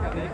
Cadê